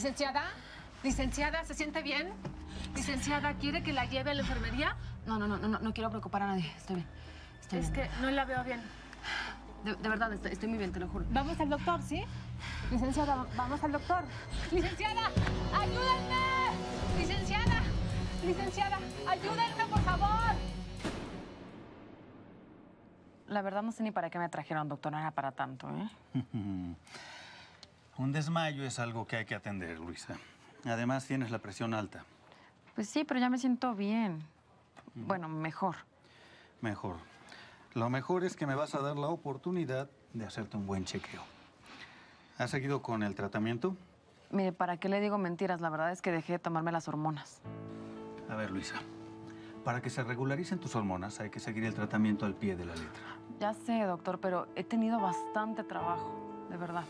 Licenciada, licenciada, ¿se siente bien? Licenciada, ¿quiere que la lleve a la enfermería? No, no, no, no, no quiero preocupar a nadie. Estoy bien. Estoy Es bien. que no la veo bien. De, de verdad, estoy, estoy muy bien, te lo juro. Vamos al doctor, ¿sí? Licenciada, vamos al doctor. Licenciada, ayúdenme. Licenciada, licenciada, ayúdenme, por favor. La verdad no sé ni para qué me trajeron, doctor. No era para tanto, ¿eh? Un desmayo es algo que hay que atender, Luisa. Además, tienes la presión alta. Pues sí, pero ya me siento bien. Bueno, mejor. Mejor. Lo mejor es que me vas a dar la oportunidad de hacerte un buen chequeo. ¿Has seguido con el tratamiento? Mire, ¿para qué le digo mentiras? La verdad es que dejé de tomarme las hormonas. A ver, Luisa. Para que se regularicen tus hormonas hay que seguir el tratamiento al pie de la letra. Ya sé, doctor, pero he tenido bastante trabajo, de verdad.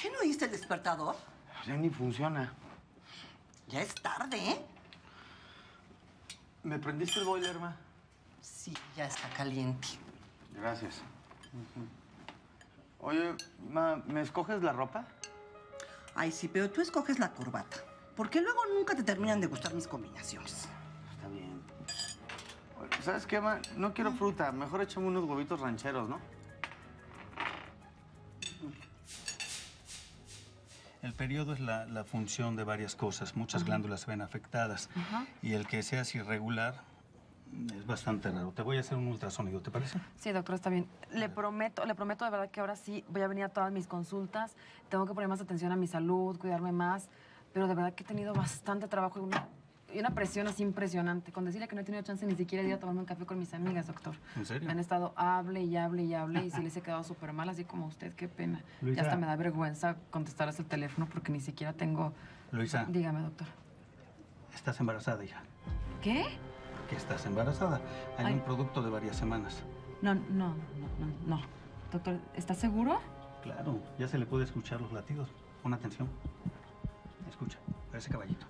¿Qué no oíste el despertador? Ya ni funciona. Ya es tarde, ¿eh? ¿Me prendiste el boiler, ma? Sí, ya está caliente. Gracias. Oye, ma, ¿me escoges la ropa? Ay, sí, pero tú escoges la corbata. Porque luego nunca te terminan de gustar mis combinaciones. Está bien. ¿Sabes qué, ma? No quiero fruta. Mejor échame unos huevitos rancheros, ¿no? El periodo es la, la función de varias cosas. Muchas glándulas se ven afectadas. Y el que seas irregular es bastante raro. Te voy a hacer un ultrasonido, ¿te parece? Sí, doctor, está bien. Le prometo, le prometo de verdad que ahora sí voy a venir a todas mis consultas. Tengo que poner más atención a mi salud, cuidarme más. Pero de verdad que he tenido bastante trabajo y una, y una presión así impresionante. Con decirle que no he tenido chance ni siquiera de ir a tomarme un café con mis amigas, doctor. ¿En serio? Me han estado hable y hable y hable y sí les he quedado súper mal, así como usted, qué pena. Luisa. Ya hasta me da vergüenza contestarles el teléfono porque ni siquiera tengo... Luisa, Dígame, doctor. estás embarazada ya. ¿Qué? Que estás embarazada. Hay Ay. un producto de varias semanas. No, no, no, no, no. Doctor, ¿estás seguro? Claro, ya se le puede escuchar los latidos. Pon atención. Escucha, parece caballito.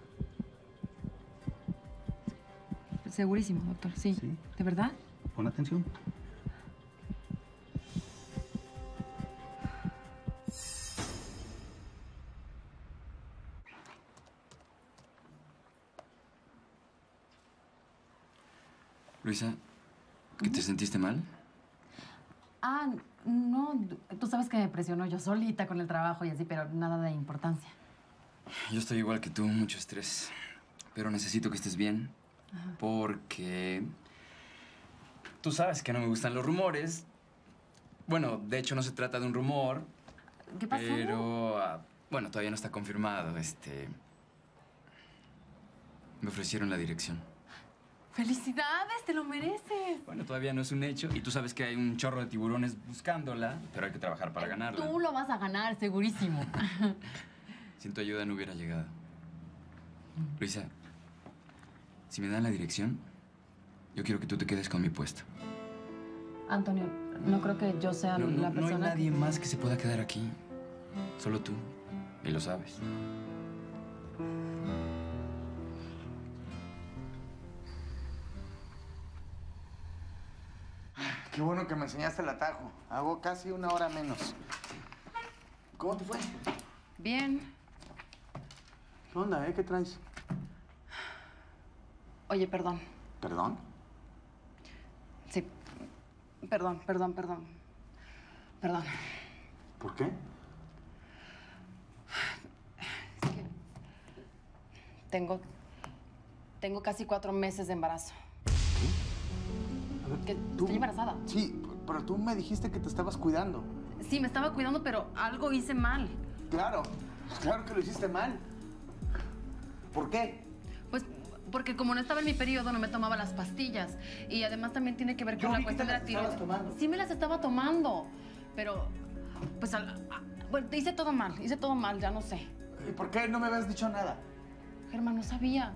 Segurísimo, doctor, sí. Sí. ¿De verdad? Pon atención. Luisa, ¿que te sentiste mal? Ah, no, tú sabes que me presionó yo solita con el trabajo y así, pero nada de importancia. Yo estoy igual que tú, mucho estrés. Pero necesito que estés bien. Porque. Tú sabes que no me gustan los rumores. Bueno, de hecho no se trata de un rumor. ¿Qué pasó? Pero. ah, bueno, todavía no está confirmado. Este. Me ofrecieron la dirección. ¡Felicidades! ¡Te lo mereces! Bueno, todavía no es un hecho. Y tú sabes que hay un chorro de tiburones buscándola, pero hay que trabajar para ganarla. Tú lo vas a ganar, segurísimo. Sin tu ayuda no hubiera llegado. Luisa, si me dan la dirección, yo quiero que tú te quedes con mi puesto. Antonio, no creo que yo sea No, no- la no hay persona nadie que... más que se pueda quedar aquí. Solo tú. Y lo sabes. Qué bueno que me enseñaste el atajo. Hago casi una hora menos. ¿Cómo te fue? Bien. ¿Qué onda, eh? ¿Qué traes? Oye, perdón. ¿Perdón? Sí. Perdón, perdón, perdón. Perdón. ¿Por qué? Tengo... Tengo casi cuatro meses de embarazo. A ver, Que estoy embarazada. Sí, pero tú me dijiste que te estabas cuidando. Sí, me estaba cuidando, pero algo hice mal. Claro, claro que lo hiciste mal. ¿Por qué? Porque como no estaba en mi periodo, no me tomaba las pastillas. Y además también tiene que ver Yo con la cuestión de la tiroides. tomando. Sí me las estaba tomando, pero pues al- a- bueno, hice todo mal, hice todo mal, ya no sé. ¿Y por qué no me habías dicho nada? Germán, no sabía.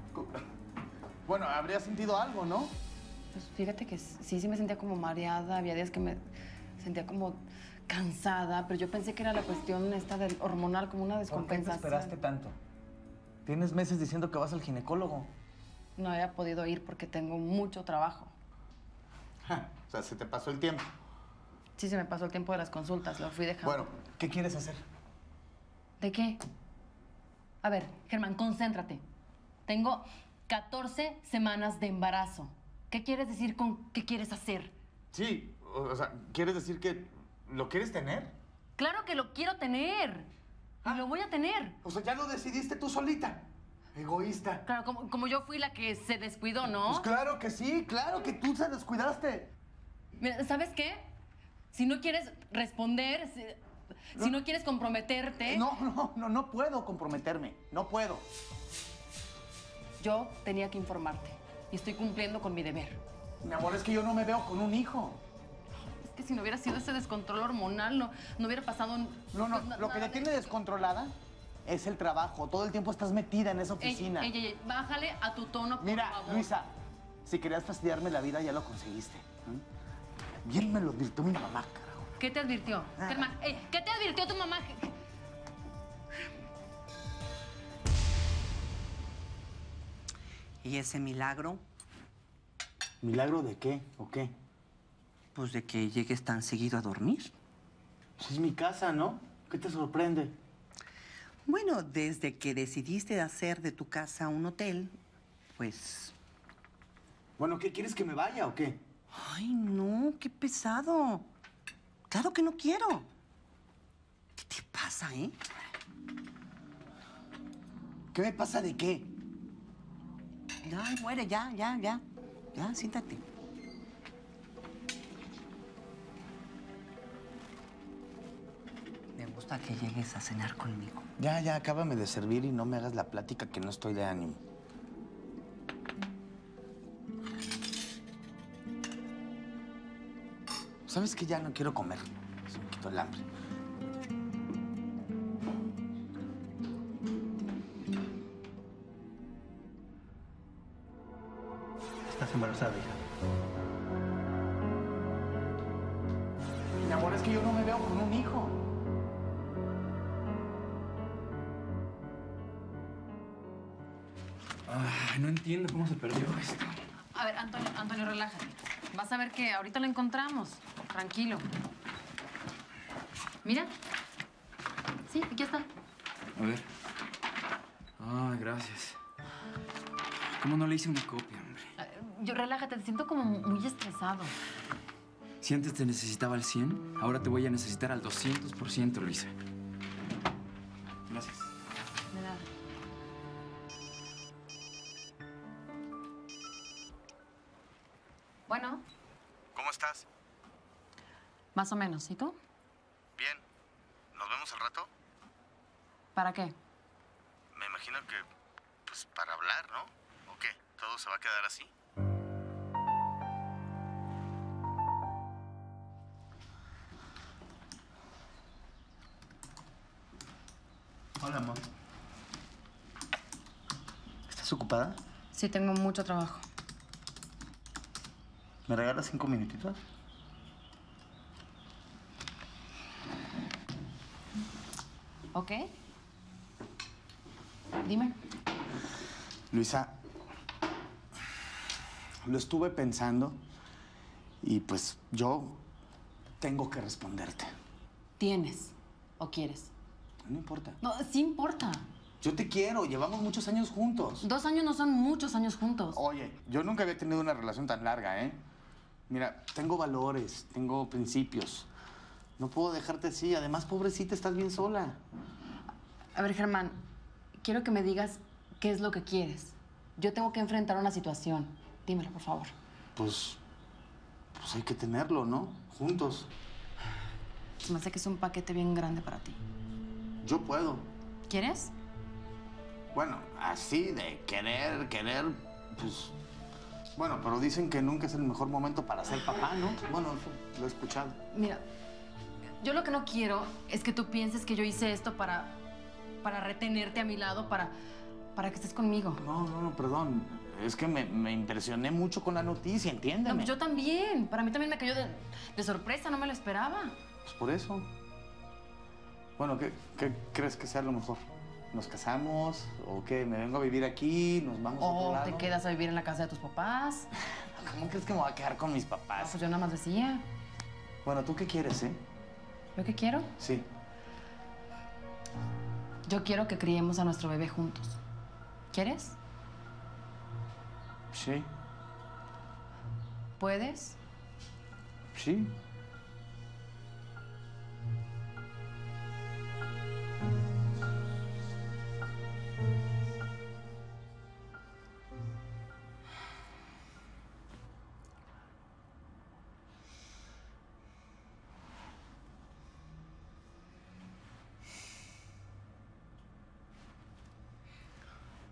Bueno, habría sentido algo, ¿no? Pues fíjate que sí, sí me sentía como mareada, había días que me sentía como cansada, pero yo pensé que era la cuestión esta del hormonal, como una ¿Por qué te descompensación. esperaste tanto? Tienes meses diciendo que vas al ginecólogo. No había podido ir porque tengo mucho trabajo. Ja, o sea, se te pasó el tiempo. Sí, se me pasó el tiempo de las consultas, lo fui dejando. Bueno, ¿qué quieres hacer? ¿De qué? A ver, Germán, concéntrate. Tengo 14 semanas de embarazo. ¿Qué quieres decir con qué quieres hacer? Sí, o o sea, ¿quieres decir que lo quieres tener? Claro que lo quiero tener. Y lo voy a tener. O sea, ya lo decidiste tú solita. Egoísta. Claro, como, como yo fui la que se descuidó, ¿no? Pues claro que sí, claro que tú se descuidaste. Mira, ¿sabes qué? Si no quieres responder, si, si no quieres comprometerte, No, no, no, no puedo comprometerme. No puedo. yo tenía que informarte. Y estoy cumpliendo con mi deber. Mi amor, es que yo no me veo con un hijo. Es que si no hubiera sido ese descontrol hormonal, no, no hubiera pasado... No, no, pues, na- lo que te tiene descontrolada es el trabajo. Todo el tiempo estás metida en esa oficina. ey, ey, ey, bájale a tu tono, por Mira, favor. Luisa, si querías fastidiarme la vida, ya lo conseguiste. ¿eh? Bien me lo advirtió mi mamá, carajo. ¿Qué te advirtió? Ah. Germán, ey, ¿qué te advirtió tu mamá? ¿Y ese milagro? ¿Milagro de qué o qué? Pues de que llegues tan seguido a dormir. Pues es mi casa, ¿no? ¿Qué te sorprende? Bueno, desde que decidiste hacer de tu casa un hotel, pues... Bueno, ¿qué quieres que me vaya o qué? Ay, no, qué pesado. Claro que no quiero. ¿Qué te pasa, eh? ¿Qué me pasa de qué? Ay, muere, ya, ya, ya. Ya, siéntate. Gusta que llegues a cenar conmigo. Ya, ya, acábame de servir y no me hagas la plática que no estoy de ánimo. ¿Sabes que ya no quiero comer? Se me quitó el hambre. Estás embarazada, hija. Esto. A ver, Antonio, Antonio, relájate. Vas a ver que ahorita lo encontramos. Tranquilo. Mira. Sí, aquí está. A ver. Ay, gracias. ¿Cómo no le hice una copia, hombre? Yo, relájate, te siento como muy estresado. Si antes te necesitaba al 100, ahora te voy a necesitar al 200%, Luisa. ¿Cómo estás? más o menos. ¿Y tú? Bien. ¿Nos vemos al rato? ¿Para qué? Me imagino que, pues, para hablar, ¿no? ¿O qué? ¿Todo se va a quedar así? Hola, amor. ¿Estás ocupada? Sí, tengo mucho trabajo. ¿Me regalas cinco minutitos? ¿Ok? Dime. Luisa, lo estuve pensando y pues yo tengo que responderte. ¿Tienes o quieres? No importa. No, sí importa. Yo te quiero, llevamos muchos años juntos. Dos años no son muchos años juntos. Oye, yo nunca había tenido una relación tan larga, ¿eh? Mira, tengo valores, tengo principios. No puedo dejarte así. Además, pobrecita, estás bien sola. A ver, Germán, quiero que me digas qué es lo que quieres. Yo tengo que enfrentar una situación. Dímelo, por favor. Pues, pues hay que tenerlo, ¿no? Juntos. Se me hace que es un paquete bien grande para ti. Yo puedo. ¿Quieres? Bueno, así de querer, querer, pues... Bueno, pero dicen que nunca es el mejor momento para ser papá, ¿no? Bueno, eso lo he escuchado. Mira, yo lo que no quiero es que tú pienses que yo hice esto para, para retenerte a mi lado, para, para que estés conmigo. No, no, no, perdón. Es que me, me impresioné mucho con la noticia, No, entiéndeme. pues yo también. Para mí también me cayó de, de sorpresa, no me lo esperaba. Pues por eso. Bueno, ¿qué, qué crees que sea lo mejor? ¿Nos casamos? ¿O qué? ¿Me vengo a vivir aquí? ¿Nos vamos a otro O lado? te quedas a vivir en la casa de tus papás. ¿Cómo crees que me voy a quedar con mis papás? pues yo nada más decía. Bueno, ¿tú qué quieres, eh? ¿Yo qué quiero? Sí. Yo quiero que criemos a nuestro bebé juntos. ¿Quieres? Sí. ¿Puedes? Sí.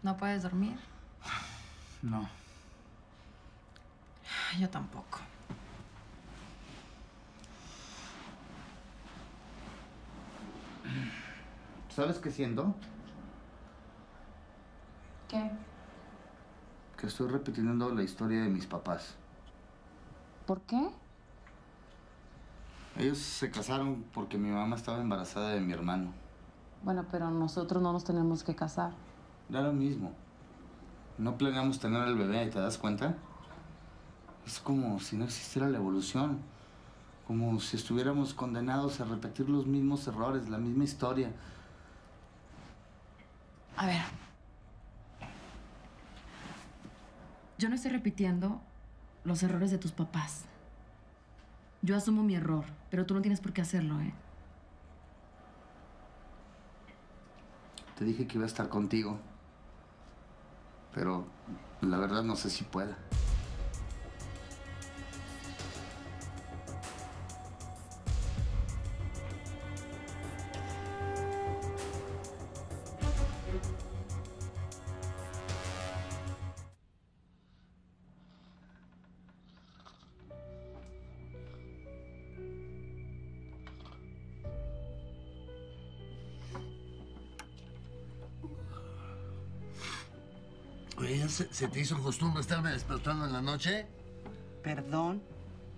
¿No puedes dormir? No. Yo tampoco. ¿Sabes qué siento? ¿Qué? Que estoy repitiendo la historia de mis papás. ¿Por qué? Ellos se casaron porque mi mamá estaba embarazada de mi hermano. Bueno, pero nosotros no nos tenemos que casar. Da lo mismo. No planeamos tener el bebé, ¿te das cuenta? Es como si no existiera la evolución. Como si estuviéramos condenados a repetir los mismos errores, la misma historia. A ver. Yo no estoy repitiendo los errores de tus papás. Yo asumo mi error, pero tú no tienes por qué hacerlo, ¿eh? Te dije que iba a estar contigo. Pero la verdad no sé si pueda. Se, se te hizo costumbre estarme despertando en la noche? Perdón,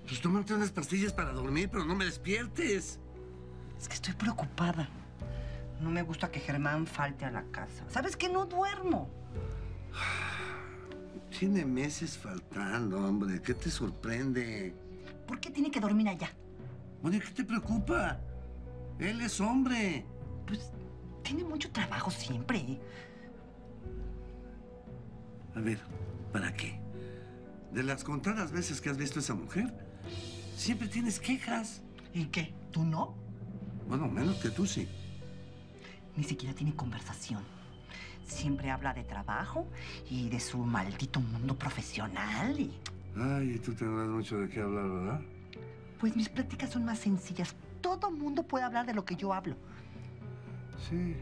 Pues tómate unas pastillas para dormir, pero no me despiertes. es que estoy preocupada. No me gusta que Germán falte a la casa. ¿Sabes que no duermo? Tiene meses faltando, hombre. ¿Qué te sorprende? ¿Por qué tiene que dormir allá? Oye, ¿qué te preocupa? Él es hombre. Pues tiene mucho trabajo siempre. A ver, ¿para qué? De las contadas veces que has visto a esa mujer, siempre tienes quejas. ¿Y qué? ¿Tú no? Bueno, menos que tú sí. Ni siquiera tiene conversación. Siempre habla de trabajo y de su maldito mundo profesional. Y... Ay, tú tendrás mucho de qué hablar, ¿verdad? Pues mis pláticas son más sencillas. Todo mundo puede hablar de lo que yo hablo. Sí.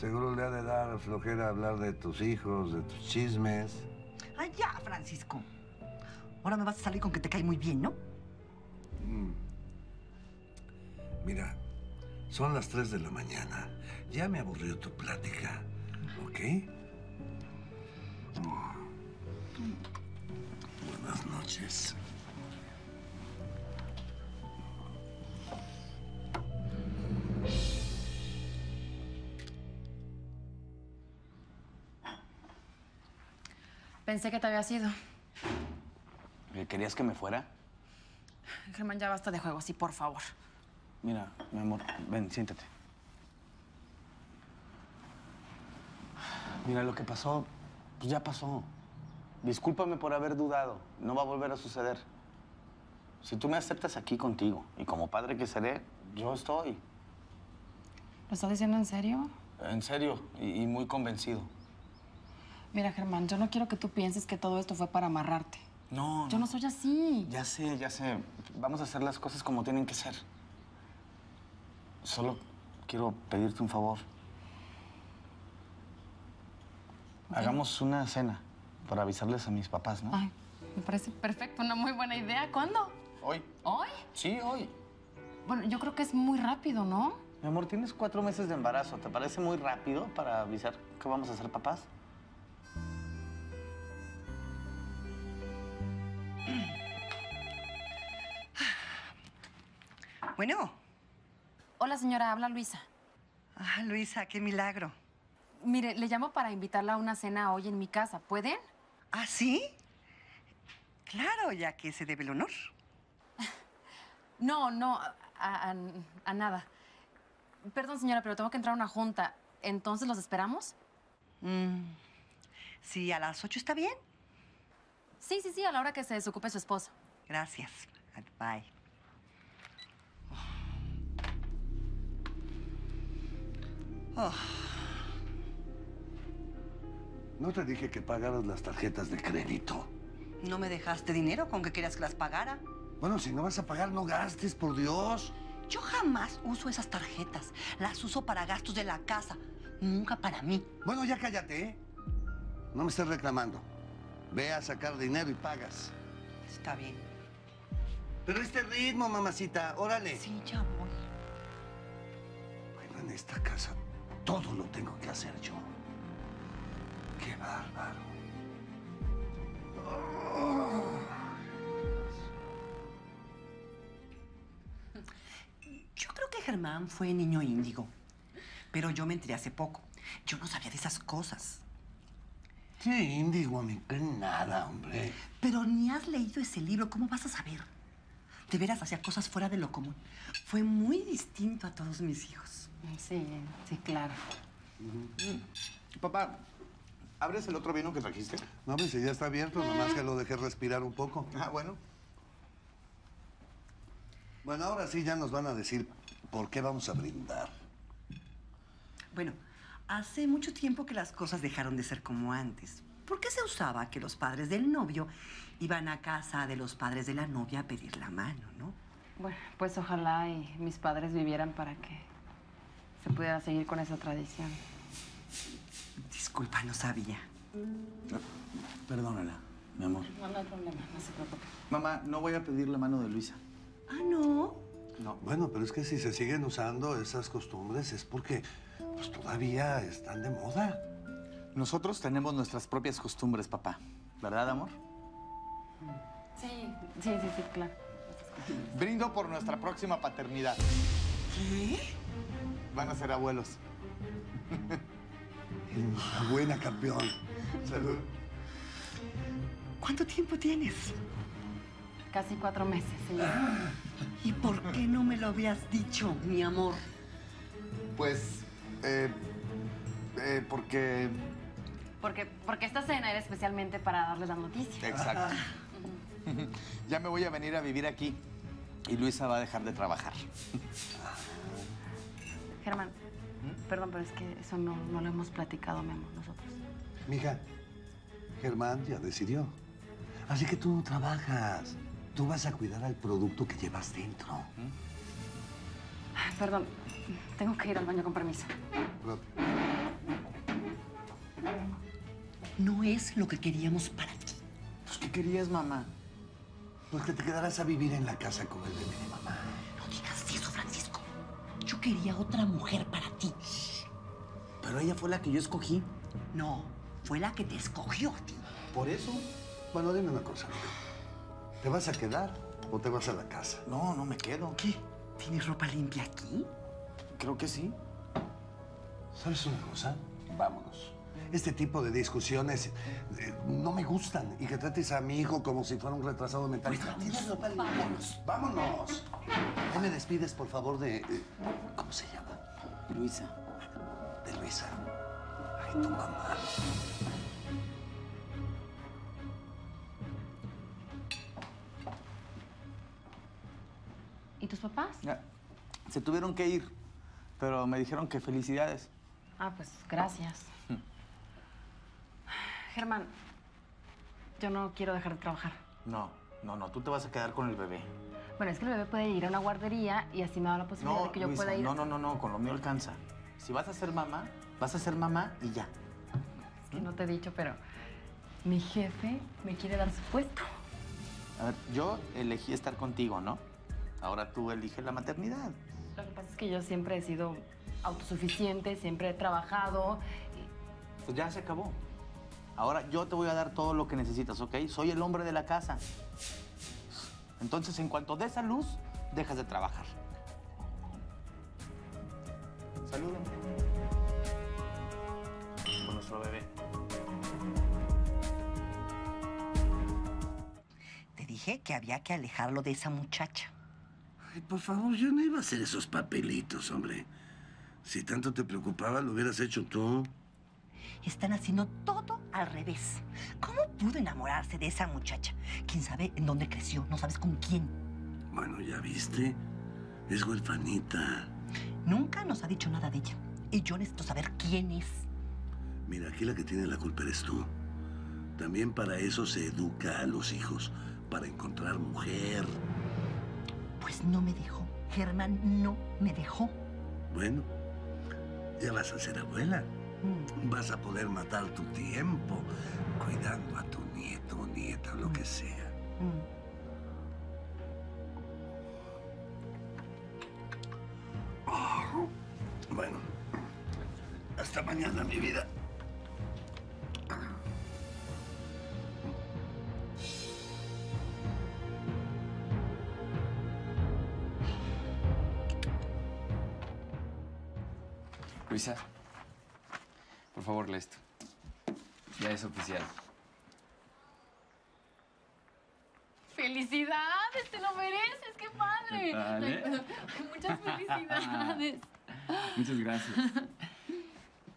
Seguro le ha de dar flojera hablar de tus hijos, de tus chismes. Ay, ya, Francisco. Ahora me vas a salir con que te cae muy bien, ¿no? Mm. Mira, son las 3 de la mañana. Ya me aburrió tu plática, ¿ok? Mm. Buenas noches. Pensé que te había sido. ¿Querías que me fuera? Germán, ya basta de juegos, sí, por favor. Mira, mi amor, ven, siéntate. Mira, lo que pasó, pues ya pasó. Discúlpame por haber dudado. No va a volver a suceder. Si tú me aceptas aquí contigo y como padre que seré, yo estoy. ¿Lo estás diciendo en serio? En serio, y, y muy convencido. Mira, Germán, yo no quiero que tú pienses que todo esto fue para amarrarte. No, Yo no soy así. Ya sé, ya sé. Vamos a hacer las cosas como tienen que ser. Solo quiero pedirte un favor. Hagamos una cena para avisarles a mis papás, ¿no? Ay, me parece perfecto, una muy buena idea. ¿Cuándo? Hoy. ¿Hoy? Sí, hoy. Bueno, yo creo que es muy rápido, ¿no? Mi amor, tienes cuatro meses de embarazo. ¿Te parece muy rápido para avisar que vamos a ser papás? Bueno. Hola, señora, habla Luisa. Ah, Luisa, qué milagro. Mire, le llamo para invitarla a una cena hoy en mi casa. ¿Pueden? ¿Ah, sí? Claro, ya que se debe el honor. No, no, a, a- a nada. Perdón, señora, pero tengo que entrar a una junta. ¿Entonces los esperamos? Mm, Sí, a las ocho está bien. Sí, sí, sí, a la hora que se desocupe su esposo. Gracias. Bye. Oh, No te dije que pagaras las tarjetas de crédito. ¿No me dejaste dinero con que querías que las pagara? Bueno, si no vas a pagar, no gastes, por Dios. Yo jamás uso esas tarjetas. Las uso para gastos de la casa, nunca para mí. Bueno, ya cállate, ¿eh? No me estés reclamando. Ve a sacar dinero y pagas. Está bien. Pero este ritmo, mamacita, órale. Sí, ya voy. Bueno, en esta casa todo lo tengo que hacer yo. Qué bárbaro. Yo creo que Germán fue niño índigo. Pero yo me enteré hace poco. Yo no sabía de esas cosas. Sí, índigo, me cree nada, hombre. Pero ni has leído ese libro, ¿cómo vas a saber? De veras hacía cosas fuera de lo común. Fue muy distinto a todos mis hijos. Sí, sí, claro. Papá, ¿abres el otro vino que trajiste? No, hombre, si ya está abierto, nomás que lo dejé respirar un poco. Ah, bueno. Bueno, ahora sí ya nos van a decir por qué vamos a brindar. Bueno, hace mucho tiempo que las cosas dejaron de ser como antes. ¿Por qué se usaba que los padres del novio iban a casa de los padres de la novia a pedir la mano, no? Bueno, pues ojalá y mis padres vivieran para que se pudiera seguir con esa tradición. Disculpa, no sabía. Perdónala, mi amor. No, no hay problema, no se preocupe. Mamá, no voy a pedir la mano de Luisa. Ah, no. No. Bueno, pero es que si se siguen usando esas costumbres es porque pues, todavía están de moda. Nosotros tenemos nuestras propias costumbres, papá. ¿Verdad, amor? Sí, sí, sí, sí, claro. Brindo por nuestra próxima paternidad. ¿Qué? Van a ser abuelos. La buena campeón. Salud. ¿Cuánto tiempo tienes? Casi cuatro meses, señora. ¿Y por qué no me lo habías dicho, mi amor? Pues, eh, eh, porque... Porque, porque esta cena era especialmente para darles la noticia. Exacto. ya me voy a venir a vivir aquí y Luisa va a dejar de trabajar. Germán, perdón, pero es que eso no, no lo hemos platicado, mi amor, nosotros. Mija, Germán ya decidió. Así que tú no trabajas. Tú vas a cuidar al producto que llevas dentro. Ay, Perdón, tengo que ir al baño con permiso. No es lo que queríamos para ti. Pues, ¿qué querías, mamá? Pues que te quedarás a vivir en la casa con el bebé de mamá. No digas eso, Francisco. Yo quería otra mujer para ti. Pero ella fue la que yo escogí. No, fue la que te escogió a ti. ¿Por eso? Bueno, dime una cosa, mijo. ¿Te vas a quedar o te vas a la casa? No, no me quedo. ¿Qué? ¿Tienes ropa limpia aquí? Creo que sí. ¿Sabes una cosa? Vámonos. Este tipo de discusiones eh, no me gustan. Y que trates a mi hijo como si fuera un retrasado mental. Vámonos. Vámonos. Ahí me despides, por favor, de... eh, ¿Cómo se llama? Luisa. De Luisa. Ay, tu mamá. ¿Y tus papás? Ya, Se tuvieron que ir, pero me dijeron que felicidades. Ah, pues gracias. Germán, yo no quiero dejar de trabajar. No, no, no, tú te vas a quedar con el bebé. Bueno, es que el bebé puede ir a una guardería y así me da la posibilidad No, de que yo Luisa, pueda ir. no, no, no, no, con lo mío alcanza. Si vas a ser mamá, vas a ser mamá y ya. Es que no te he dicho, pero mi jefe me quiere dar su puesto. A ver, yo elegí estar contigo, ¿no? Ahora tú eliges la maternidad. Lo que pasa es que yo siempre he sido autosuficiente, siempre he trabajado. Pues ya se acabó. Ahora yo te voy a dar todo lo que necesitas, ¿ok? Soy el hombre de la casa. Entonces, en cuanto des a luz, dejas de trabajar. Saluden. Por nuestro bebé. Te dije que había que alejarlo de esa muchacha. Ay, por favor, yo no iba a hacer esos papelitos, hombre. Si tanto te preocupaba, lo hubieras hecho tú. Están haciendo todo al revés. ¿Cómo pudo enamorarse de esa muchacha? ¿Quién sabe en dónde creció? No sabes con quién. Bueno, ya viste. Es huerfanita. Nunca nos ha dicho nada de ella. Y yo necesito saber quién es. Mira, aquí la que tiene la culpa eres tú. También para eso se educa a los hijos, para encontrar mujer. Pues no me dejó. Germán no me dejó. Bueno, ya vas a ser abuela. Mm. Vas a poder matar tu tiempo cuidando a tu nieto o nieta o lo que sea. Mm. Bueno, hasta mañana, mi vida. Luisa, por favor, lee esto. Ya es oficial. ¡Felicidades! ¡Te lo mereces! ¡Qué padre! ¿Qué tal, Ay, eh? Muchas felicidades. Muchas gracias.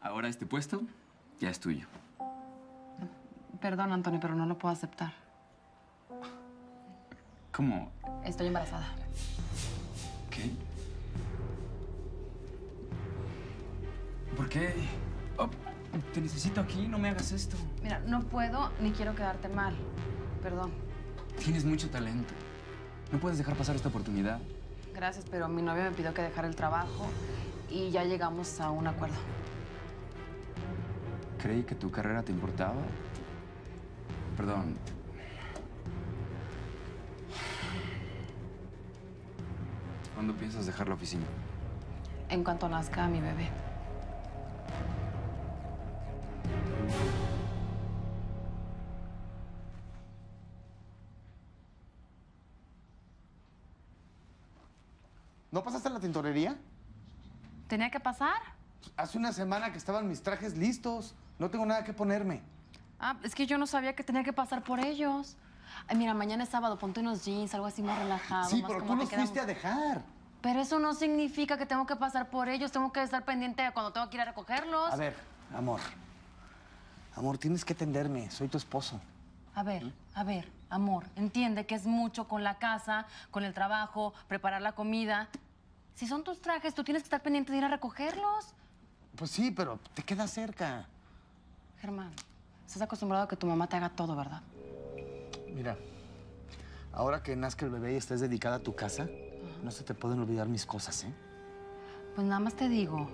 Ahora este puesto ya es tuyo. Perdón, Antonio, pero no lo puedo aceptar. ¿Cómo? Estoy embarazada. ¿Qué? ¿Por qué? Oh, te necesito aquí, no me hagas esto. Mira, no puedo ni quiero quedarte mal. Perdón. Tienes mucho talento. No puedes dejar pasar esta oportunidad. Gracias, pero mi novio me pidió que dejara el trabajo y ya llegamos a un acuerdo. Creí que tu carrera te importaba. Perdón. ¿Cuándo piensas dejar la oficina? En cuanto nazca mi bebé. ¿Tenía que pasar? Hace una semana que estaban mis trajes listos. No tengo nada que ponerme. Ah, es que yo no sabía que tenía que pasar por ellos. Ay, mira, mañana es sábado, ponte unos jeans, algo así más relajado. sí, más pero tú los quedan. fuiste a dejar. Pero eso no significa que tengo que pasar por ellos. Tengo que estar pendiente de cuando tengo que ir a recogerlos. A ver, amor. Amor, tienes que atenderme. Soy tu esposo. A ver, a ver, amor, entiende que es mucho con la casa, con el trabajo, preparar la comida. Si son tus trajes, tú tienes que estar pendiente de ir a recogerlos. Pues sí, pero te queda cerca. Germán, estás acostumbrado a que tu mamá te haga todo, ¿verdad? Mira, ahora que nazca el bebé y estés dedicada a tu casa, no se te pueden olvidar mis cosas, ¿eh? Pues nada más te digo,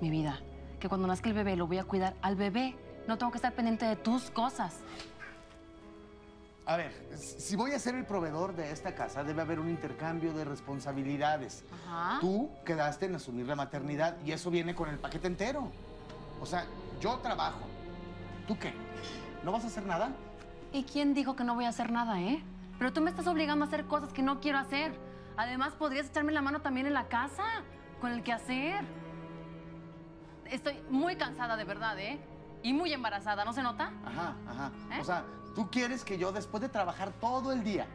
mi vida, que cuando nazca el bebé lo voy a cuidar al bebé. No tengo que estar pendiente de tus cosas. A ver, si voy a ser el proveedor de esta casa, debe haber un intercambio de responsabilidades. Ajá. Tú quedaste en asumir la maternidad y eso viene con el paquete entero. O sea, yo trabajo. ¿Tú qué? ¿No vas a hacer nada? ¿Y quién dijo que no voy a hacer nada, eh? Pero tú me estás obligando a hacer cosas que no quiero hacer. Además, podrías echarme la mano también en la casa, con el quehacer. Estoy muy cansada, de verdad, ¿eh? Y muy embarazada, ¿no se nota? Ajá, ajá. ¿Eh? O sea, tú quieres que yo después de trabajar todo el día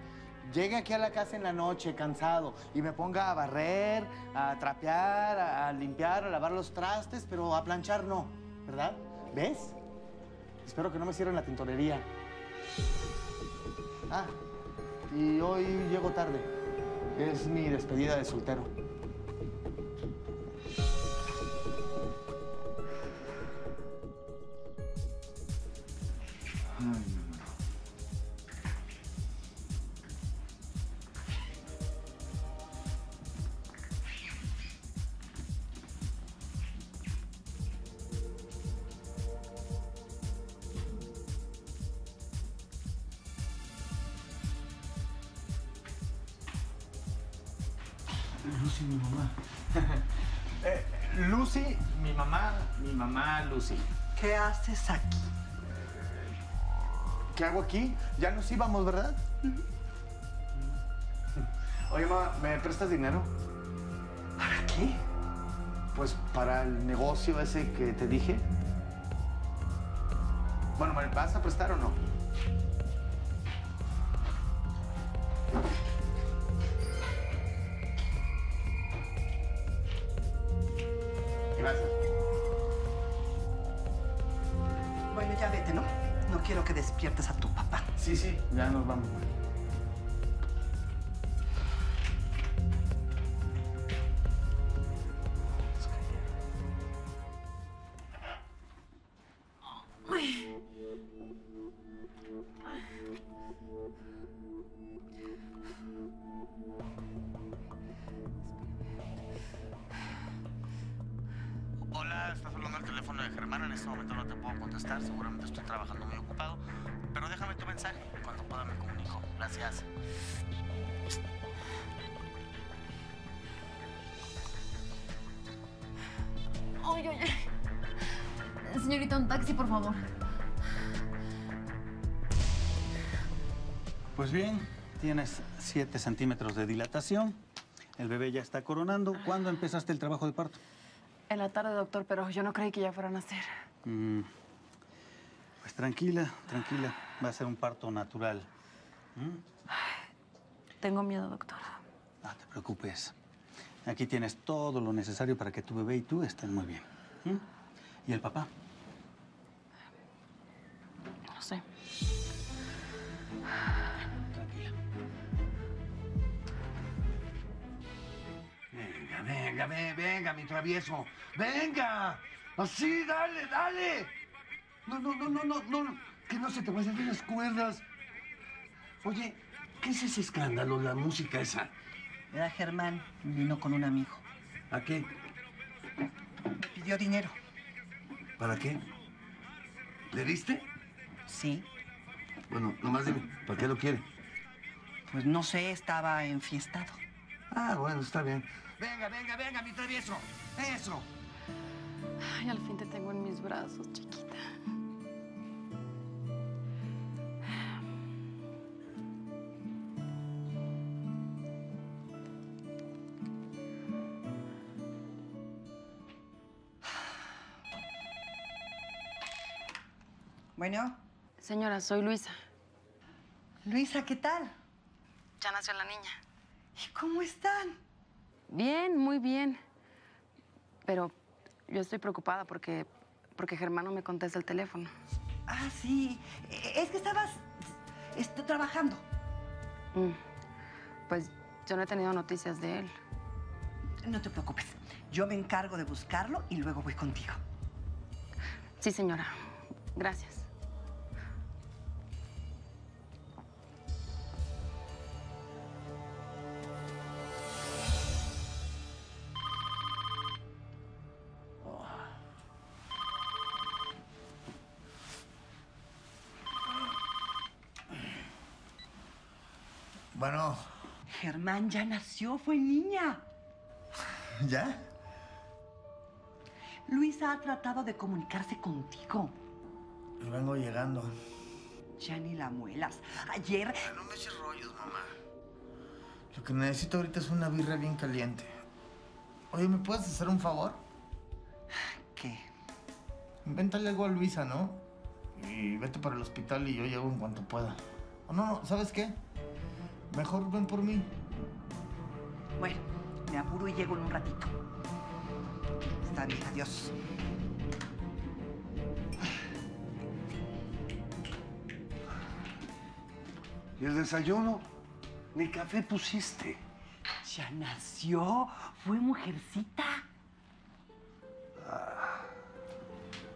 llegue aquí a la casa en la noche cansado y me ponga a barrer, a trapear, a, limpiar, a lavar los trastes, pero a planchar no, ¿verdad? ¿Ves? Espero que no me cierren la tintorería. Ah, y hoy llego tarde. Es mi despedida de soltero. Nos íbamos, ¿verdad? Oye, mamá, ¿me prestas dinero? ¿Para qué? Pues para el negocio ese que te dije. Bueno, ¿me vas a prestar o no? Este momento no te puedo contestar. Seguramente estoy trabajando muy ocupado. Pero déjame tu mensaje. Cuando pueda me comunico. Gracias. Ay, ay. Señorita, un taxi, por favor. Pues bien, tienes 7 centímetros de dilatación. El bebé ya está coronando. ¿Cuándo empezaste el trabajo de parto? En la tarde, doctor, pero yo no creí que ya fueran a nacer. Mm, Pues tranquila, tranquila. Va a ser un parto natural. Tengo miedo, doctor. No te preocupes. Aquí tienes todo lo necesario para que tu bebé y tú estén muy bien. ¿Mm? ¿Y el papá? No sé. Tranquila. Venga, venga, venga, venga, mi travieso. Venga. Así, dale, dale. No, no, no, no, no, no. Que no se te vayan de las cuerdas. Oye, ¿qué es ese escándalo, la música esa? Era Germán, vino con un amigo. ¿A qué? Me pidió dinero. ¿Para qué? ¿Le diste? Sí. Bueno, nomás dime, ¿para qué lo quiere? Pues no sé, estaba enfiestado. Ah, bueno, está bien. Venga, venga, venga, mi travieso. Eso. Ay, al fin te tengo en mis brazos, chiquita. Bueno, Señora, soy Luisa. Luisa, ¿qué tal? Ya nació la niña. ¿Y cómo están? Bien, muy bien. Pero yo estoy preocupada porque, porque Germán no me contesta el teléfono. Ah, sí. Es que estabas este, trabajando. Mm. Pues yo no he tenido noticias de él. No te preocupes. Yo me encargo de buscarlo y luego voy contigo. Sí, señora. Gracias. Germán ya nació, fue niña. ¿ya? Luisa ha tratado de comunicarse contigo. Pues vengo llegando. Ya ni la muelas. Ayer No me eches rollos, mamá. Lo que necesito ahorita es una birra bien caliente. Oye, ¿me puedes hacer un favor? ¿Qué? Invéntale algo a Luisa, ¿no? Y vete para el hospital y yo llego en cuanto pueda. O no, no, ¿sabes qué? Mejor ven por mí. Bueno, me apuro y llego en un ratito. Está bien, adiós. ¿Y el desayuno? Ni café pusiste. Ya nació. Fue mujercita.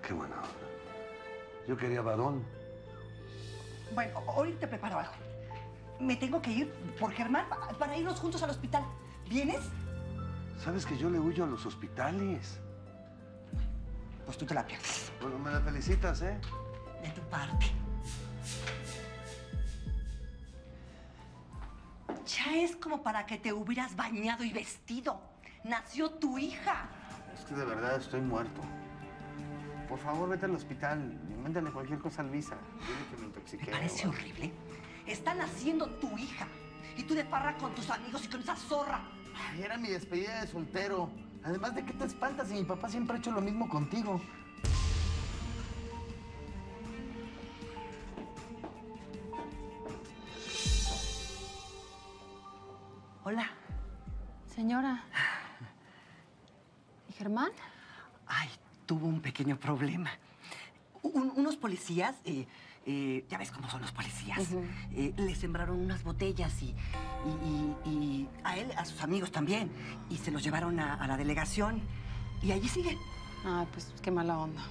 Qué bueno. Yo quería varón. Bueno, ahorita te preparo algo. Me tengo que ir por Germán pa- para irnos juntos al hospital. ¿Vienes? Sabes que yo le huyo a los hospitales. Pues tú te la pierdes. Bueno, me la felicitas, ¿eh? De tu parte. Ya es como para que te hubieras bañado y vestido. Nació tu hija. Es que de verdad estoy muerto. Por favor, vete al hospital. Invéntale cualquier cosa a Luisa. Dile que me intoxiqué. Me parece horrible. Está naciendo tu hija. Y tú de parra con tus amigos y con esa zorra. Ay, era mi despedida de soltero. Además, ¿de qué te espantas? Si mi papá siempre ha hecho lo mismo contigo. Hola. Señora. ¿Y Germán? Ay, tuvo un pequeño problema. Un- unos policías, eh, eh, ya ves cómo son los policías, eh, le sembraron unas botellas y, y- y- y a él, a sus amigos también, y se los llevaron a, a la delegación y allí siguen. Ay, pues qué mala onda.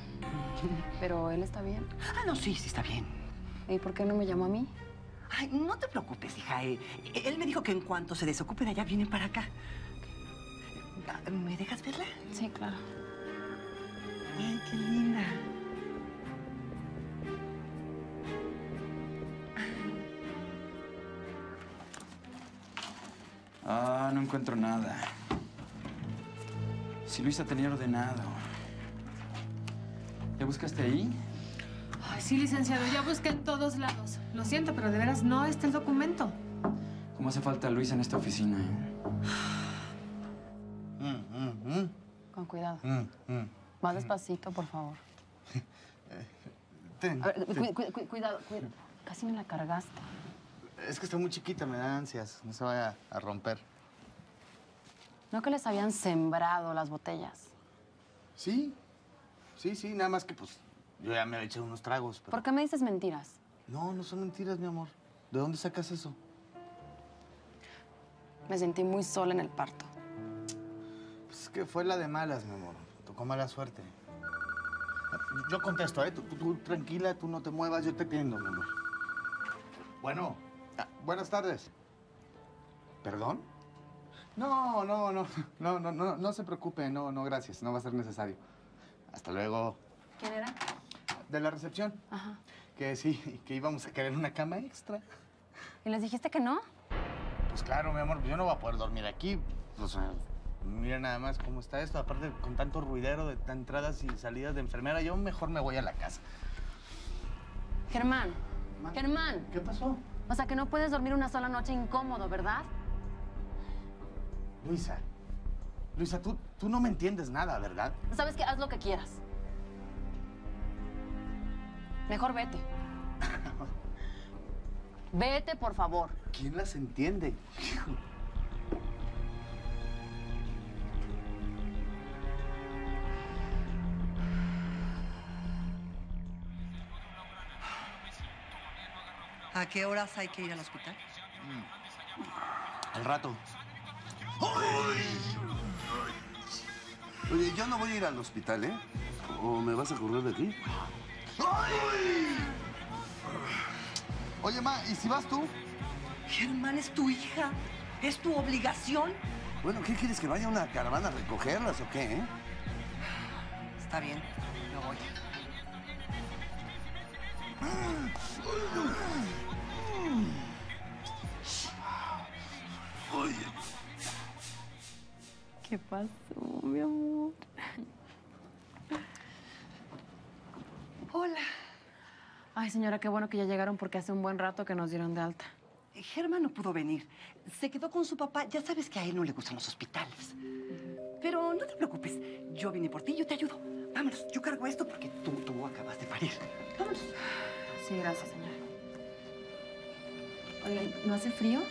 Pero él está bien. Ah, no, sí, sí está bien. ¿Y por qué no me llamó a mí? Ay, no te preocupes, hija. él me dijo que en cuanto se desocupe de allá, viene para acá. Ah, ¿Me dejas verla? Sí, claro. Ay, qué linda. Ah, no encuentro nada. Si Luisa tenía ordenado. ¿Ya buscaste ahí? Ay, sí, licenciado, ya busqué en todos lados. Lo siento, pero de veras no está el documento. ¿Cómo hace falta Luisa en esta oficina? eh? Con cuidado. Mm, mm. Más despacito, por favor. Ten, A ver, ten. cu- cu- cu- cuidado, cuidado. Casi me la cargaste. Es que está muy chiquita, me da ansias. No se vaya a romper. ¿No que les habían sembrado las botellas? Sí, sí, sí, nada más que pues yo ya me eché unos tragos. Pero... ¿Por qué me dices mentiras? No, no son mentiras, mi amor. ¿De dónde sacas eso? Me sentí muy sola en el parto. Pues es que fue la de malas, mi amor. Tocó mala suerte. Yo contesto, ¿eh? Tú, tú- tú tranquila, tú no te muevas, yo te atiendo, mi amor. Bueno, ah, buenas tardes. ¿Perdón? No, no, no, no, no, no, no se preocupe, no, no, gracias, no va a ser necesario. Hasta luego. ¿Quién era? De la recepción, Ajá. que sí, que íbamos a querer una cama extra. ¿Y les dijiste que no? Pues claro, mi amor, pues yo no voy a poder dormir aquí. O sea, mira nada más cómo está esto. Aparte, con tanto ruidero de entradas y salidas de enfermera, yo mejor me voy a la casa. Germán. Germán. ¿Qué pasó? O sea que no puedes dormir una sola noche incómodo, ¿verdad? Luisa. Luisa, tú, tú no me entiendes nada, ¿verdad? ¿Sabes qué? Haz lo que quieras. Mejor vete. Vete, por favor. ¿Quién las entiende? ¿A qué horas hay que ir al hospital? Al rato. Oye, yo no voy a ir al hospital, ¿eh? ¿O me vas a correr de aquí? Oye, Ma, ¿y si vas tú? Germán, es tu hija. Es tu obligación. Bueno, ¿qué quieres? ¿Que vaya una caravana a recogerlas o qué, eh? Está bien, yo voy. ¿Qué pasó, mi amor? Hola. Ay, señora, qué bueno que ya llegaron porque hace un buen rato que nos dieron de alta. Germán no pudo venir. Se quedó con su papá. Ya sabes que a él no le gustan los hospitales. Pero no te preocupes. Yo vine por ti, yo te ayudo. Vámonos, yo cargo esto porque tú, tú acabas de parir. Vámonos. Sí, gracias, señora. Oye, ¿no hace frío?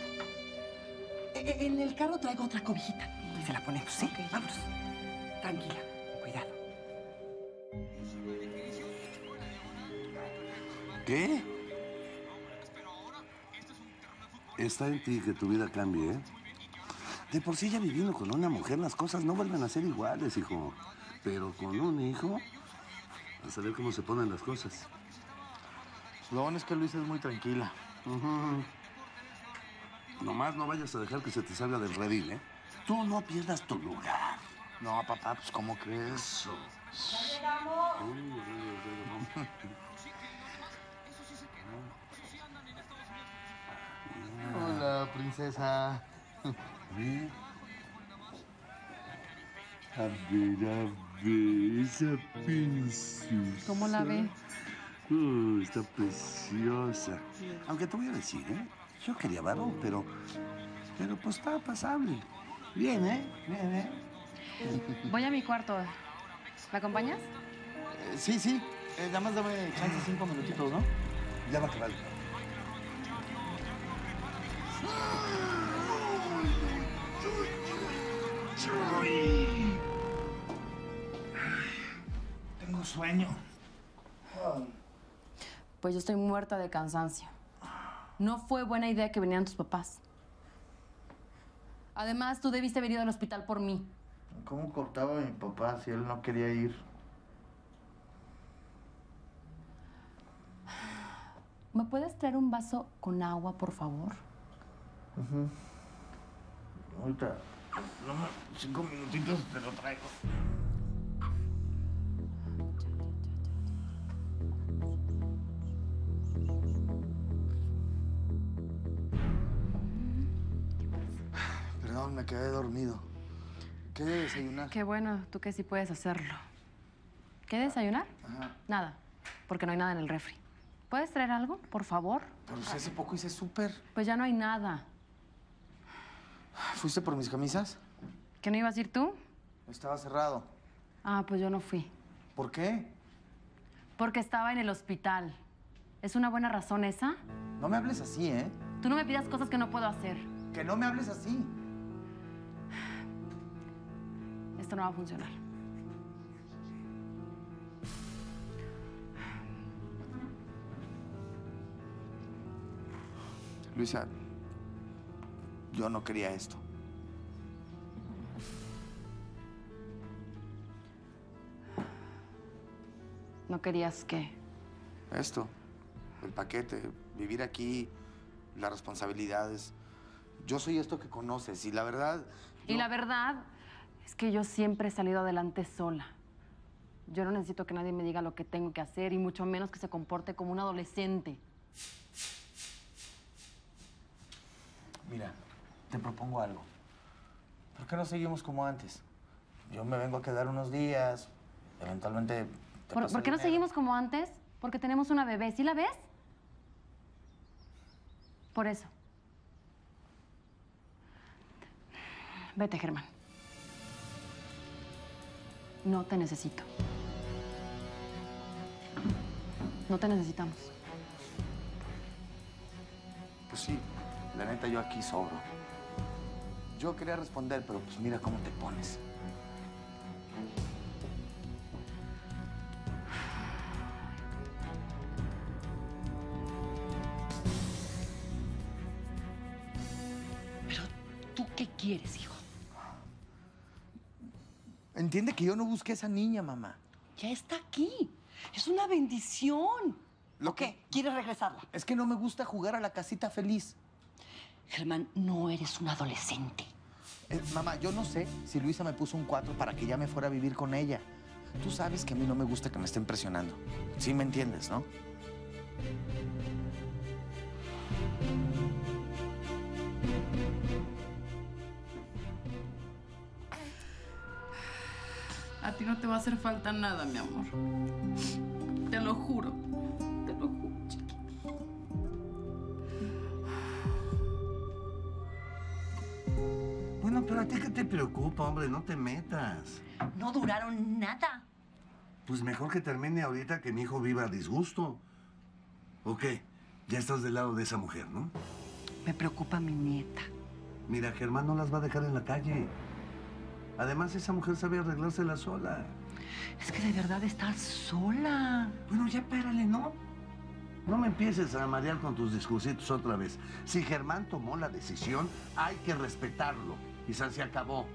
E- e- En el carro traigo otra cobijita. Y se la ponemos, ¿sí? Ok. Vámonos. Tranquila, cuidado. ¿Qué? Está en ti que tu vida cambie, ¿eh? De por sí ya viviendo con una mujer, las cosas no vuelven a ser iguales, hijo. Pero con un hijo, a saber cómo se ponen las cosas. Lo bueno es que Luisa es muy tranquila. Ujú. Nomás no vayas a dejar que se te salga del redil, ¿eh? Tú no pierdas tu lugar. No, papá, pues ¿cómo crees? Eso. Hola, princesa. Ve. A ver, a ver, esa princesa. ¿Cómo la ve? Uh, está preciosa. Aunque te voy a decir, ¿eh? Yo quería varón, pero... Pero pues está pasable. Bien, ¿eh? Bien, ¿eh? Voy a mi cuarto. ¿Me acompañas? Eh, sí, sí. Eh, nada más dame chance cinco minutitos, ¿no? Ya va a acabar. tengo sueño. Pues yo estoy muerta de cansancio. No fue buena idea que vinieran tus papás. Además, tú debiste haber ido al hospital por mí. ¿Cómo cortaba a mi papá si él no quería ir? ¿Me puedes traer un vaso con agua, por favor? Ahorita, no, cinco minutitos te lo traigo. Me quedé dormido. ¿Qué de desayunar? Qué bueno, tú que sí puedes hacerlo. ¿Qué desayunar? Ajá. Nada, porque no hay nada en el refri. ¿Puedes traer algo, por favor? Pero si hace poco hice súper. Pues ya no hay nada. ¿Fuiste por mis camisas? ¿Qué no ibas a ir tú? Estaba cerrado. Ah, pues yo no fui. ¿Por qué? Porque estaba en el hospital. ¿Es una buena razón esa? No me hables así, ¿eh? Tú no me pidas cosas que no puedo hacer. Que no me hables así. Esto no va a funcionar. Luisa, yo no quería esto. ¿No querías qué? Esto, el paquete, vivir aquí, las responsabilidades. Yo soy esto que conoces y la verdad... Y la verdad es que yo siempre he salido adelante sola. Yo no necesito que nadie me diga lo que tengo que hacer y mucho menos que se comporte como un adolescente. Mira, te propongo algo. ¿Por qué no seguimos como antes? Yo me vengo a quedar unos días, eventualmente... te ¿Por, por qué no seguimos como antes? Porque tenemos una bebé. ¿Sí la ves? Por eso. Vete, Germán. No te necesito. No te necesitamos. Pues sí, la neta yo aquí sobro. Yo quería responder, pero pues mira cómo te pones. Entiende que yo no busqué a esa niña, mamá. Ya está aquí. Es una bendición. Lo ¿O qué? ¿Quieres regresarla? Es que no me gusta jugar a la casita feliz. Germán, no eres un adolescente. Eh, mamá, yo no sé si Luisa me puso un 4 para que ya me fuera a vivir con ella. Tú sabes que a mí no me gusta que me estén presionando. Sí me entiendes, ¿no? A ti no te va a hacer falta nada, mi amor. Te lo juro. Te lo juro, chiquita. Bueno, pero a ti qué te preocupa, hombre, no te metas. No duraron nada. Pues mejor que termine ahorita que mi hijo viva a disgusto. ¿O qué? Ya estás del lado de esa mujer, ¿no? Me preocupa mi nieta. Mira, Germán no las va a dejar en la calle. Además, esa mujer sabe arreglársela sola. Es que de verdad estás sola. Bueno, ya párale, ¿no? No me empieces a marear con tus discursitos otra vez. Si Germán tomó la decisión, hay que respetarlo. Y se acabó.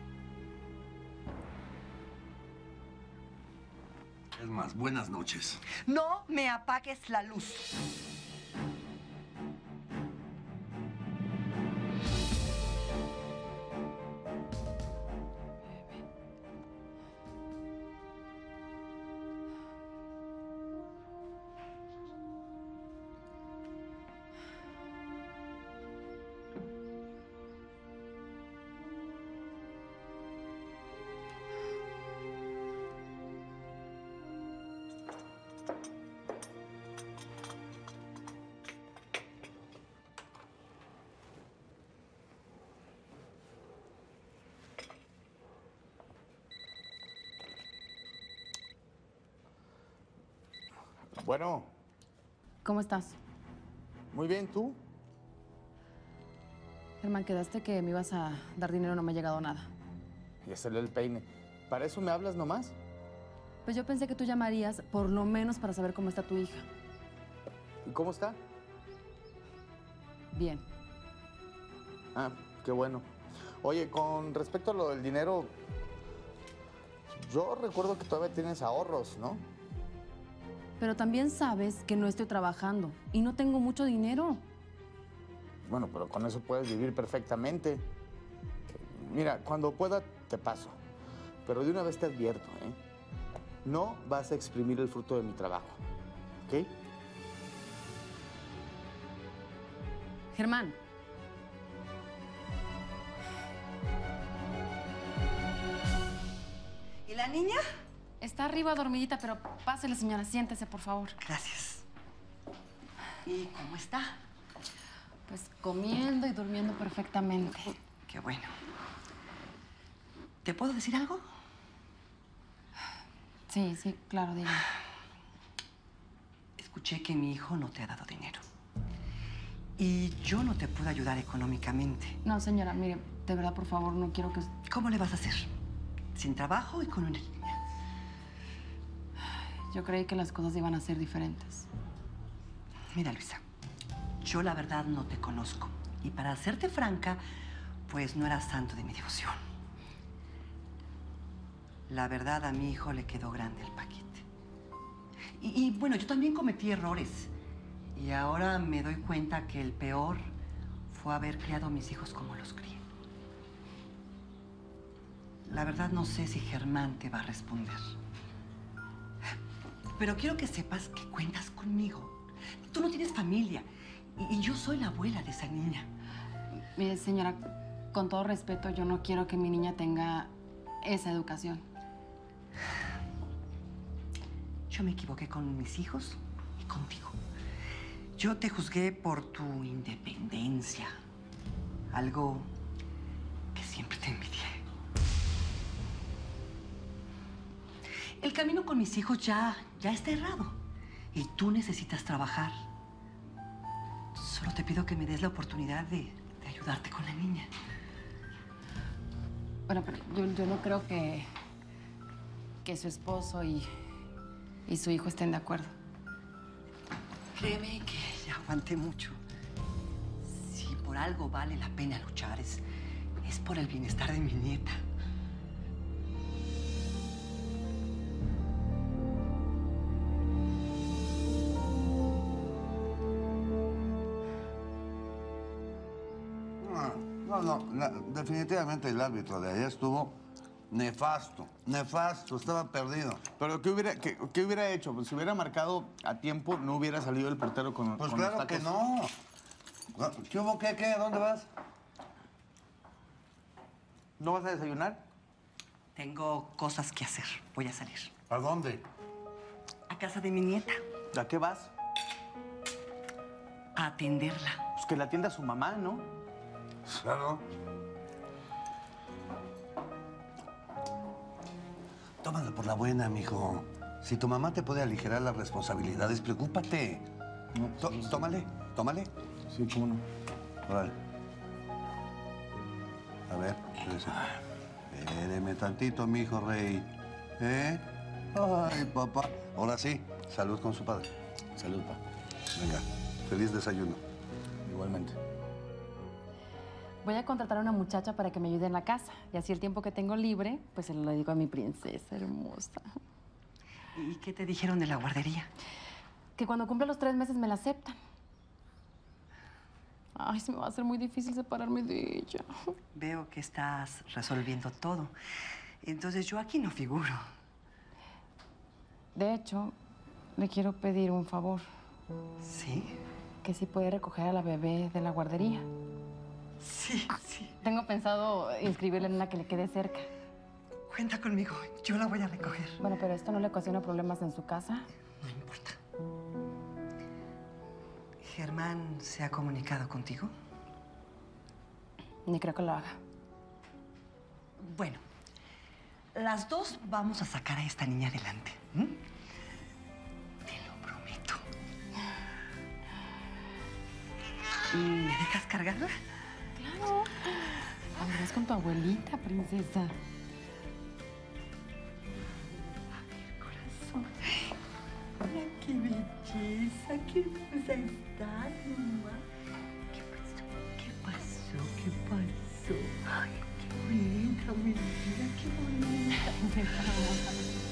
Es más, buenas noches. No me apagues la luz. Bueno, ¿Cómo estás? muy bien, ¿tú? Germán, quedaste que me ibas a dar dinero, no me ha llegado nada. Ya salió el peine. ¿Para eso me hablas nomás? Pues yo pensé que tú llamarías por lo menos para saber cómo está tu hija. ¿Y cómo está? Bien. Ah, qué bueno. Oye, con respecto a lo del dinero, yo recuerdo que todavía tienes ahorros, ¿no? Pero también sabes que no estoy trabajando y no tengo mucho dinero. Bueno, pero con eso puedes vivir perfectamente. Mira, cuando pueda te paso. Pero de una vez te advierto, ¿eh? No vas a exprimir el fruto de mi trabajo. ¿Ok? Germán, ¿Y la niña? Está arriba dormidita, pero pásele, señora. Siéntese, por favor. Gracias. ¿Y cómo está? Pues comiendo y durmiendo perfectamente. Qué bueno. ¿Te puedo decir algo? Sí, sí, claro, diga. Escuché que mi hijo no te ha dado dinero. Y yo no te puedo ayudar económicamente. No, señora, mire, de verdad, por favor, no quiero que... ¿Cómo le vas a hacer? Sin trabajo y con una niña. Yo creí que las cosas iban a ser diferentes. Mira, Luisa, yo la verdad no te conozco. Y para serte franca, pues no eras santo de mi devoción. La verdad, a mi hijo le quedó grande el paquete. Y, y, bueno, yo también cometí errores. Y ahora me doy cuenta que el peor fue haber criado a mis hijos como los crié. La verdad no sé si Germán te va a responder. Pero quiero que sepas que cuentas conmigo. Tú no tienes familia. Y, y yo soy la abuela de esa niña. Mire, señora, con todo respeto, yo no quiero que mi niña tenga esa educación. Yo me equivoqué con mis hijos y contigo. Yo te juzgué por tu independencia. Algo que siempre te envidié. El camino con mis hijos ya, ya está errado. Y tú necesitas trabajar. Solo te pido que me des la oportunidad de, de ayudarte con la niña. Bueno, pero yo, yo no creo que, que su esposo y, y su hijo estén de acuerdo. Créeme que ya aguanté mucho. Si por algo vale la pena luchar, es, es por el bienestar de mi nieta. La- definitivamente el árbitro de allá estuvo nefasto, nefasto, estaba perdido. Pero ¿qué hubiera, qué, qué hubiera hecho? Pues si hubiera marcado a tiempo, no hubiera salido el portero con, Pues con los claro que no. ¿Qué hubo? ¿Qué? ¿Qué? ¿Dónde vas? ¿No vas a desayunar? Tengo cosas que hacer. Voy a salir. ¿A dónde? A casa de mi nieta. ¿A qué vas? A atenderla. Pues que la atienda su mamá, ¿no? Claro. Tómalo por la buena, mijo. Si tu mamá te puede aligerar las responsabilidades, preocúpate. Tó- tómale, tómale. Sí, cómo no. Órale. A ver. Espéreme tantito, mijo rey. ¿Eh? Ay, papá. Ahora sí, salud con su padre. Salud, pa. Venga, feliz desayuno. Igualmente. Voy a contratar a una muchacha para que me ayude en la casa. Y así el tiempo que tengo libre, pues se lo dedico a mi princesa hermosa. ¿Y qué te dijeron de la guardería? Que cuando cumpla los tres meses me la aceptan. Ay, se me va a hacer muy difícil separarme de ella. Veo que estás resolviendo todo. Entonces yo aquí no figuro. De hecho, le quiero pedir un favor. ¿Sí? Que si puede recoger a la bebé de la guardería. Sí, sí. Tengo pensado inscribirla en una que le quede cerca. Cuenta conmigo. Yo la voy a recoger. Bueno, pero esto no le ocasiona problemas en su casa. No importa. ¿Germán se ha comunicado contigo? Ni creo que lo haga. Bueno, las dos vamos a sacar a esta niña adelante. Te lo prometo. ¿Me dejas cargarla? Hablas con tu abuelita, princesa. Olha que que. Que passou, que passou, que passou. Ai, que bonita, que.